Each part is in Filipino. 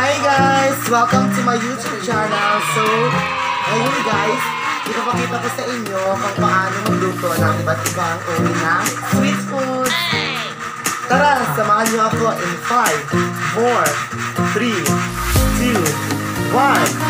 Hi guys! Welcome to my YouTube channel. So, ayun guys, ipapakita ko sa inyo kung paano magluto ng iba't ibang uri ng sweet food. Tara, samahan niyo ako in 5, 4, 3, 2, 1.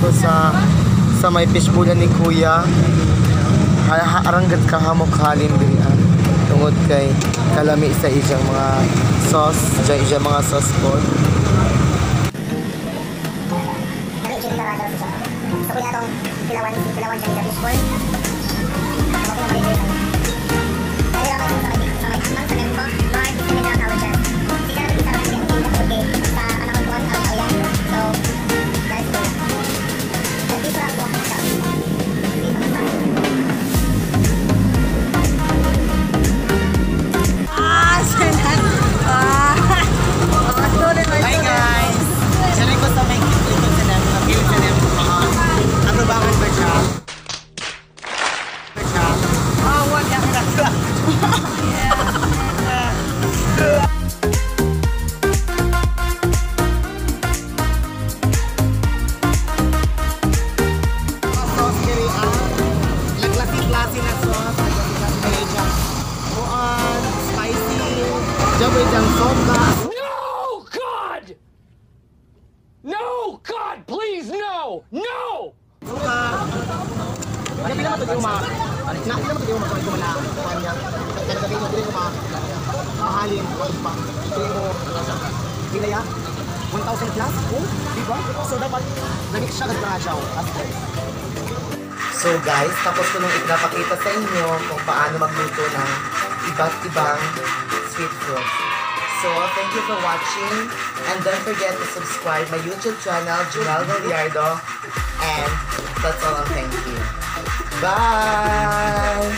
dito sa sa may fishbowlan ni Kuya. Aranggat ka hamok halin bilian. Tungod kay kalami sa iyang mga sauce, dyan iyang mga sauce siya. So kuya tong pilawan, pilawan siya sa fishball. Ako pinapalito Dyan soda. No, God! No, God, please, no! No! Suka. Ano pila mo to mga na pila mo to mga kung na kanya. Kaya gabi mo dili ko ma mahalin ko pa. Dili mo pila ya? 1,000 plus? Oh, di ba? So dapat namix siya siya. So guys, tapos ko nung ipinapakita sa inyo kung paano magluto ng iba't ibang sweet food. So, thank you for watching. And don't forget to subscribe my YouTube channel, Junal Gallardo. And that's all. Thank you. Bye!